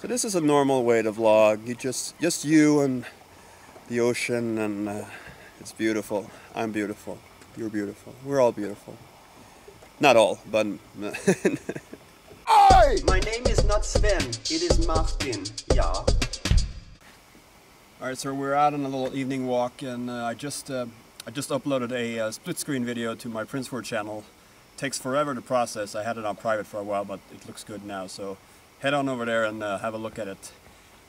So this is a normal way to vlog. You just just you and the ocean and uh, it's beautiful. I'm beautiful. You're beautiful. We're all beautiful. Not all, but My name is not Sven, it is Martin. Yeah. All right, so we're out on a little evening walk, and uh, I just uh, I just uploaded a uh, split screen video to my Princeword channel. takes forever to process. I had it on private for a while, but it looks good now. So head on over there and uh, have a look at it.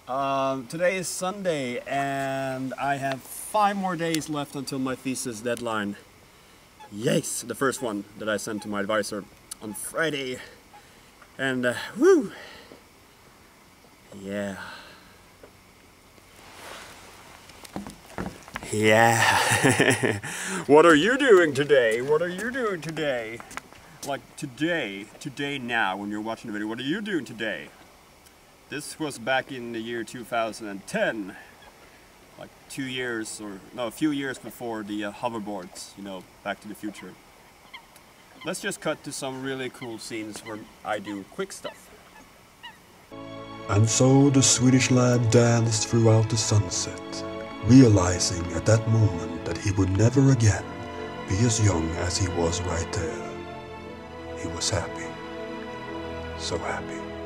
Um, today is Sunday, and I have five more days left until my thesis deadline. Yes, the first one that I sent to my advisor on Friday. And uh, whoo, yeah. Yeah. what are you doing today? What are you doing today? Like today, today now, when you're watching the video, what are you doing today? This was back in the year 2010. Like two years, or no, a few years before the uh, hoverboards, you know, Back to the Future. Let's just cut to some really cool scenes where I do quick stuff. And so the Swedish lad danced throughout the sunset, realizing at that moment that he would never again be as young as he was right there. He was happy. So happy.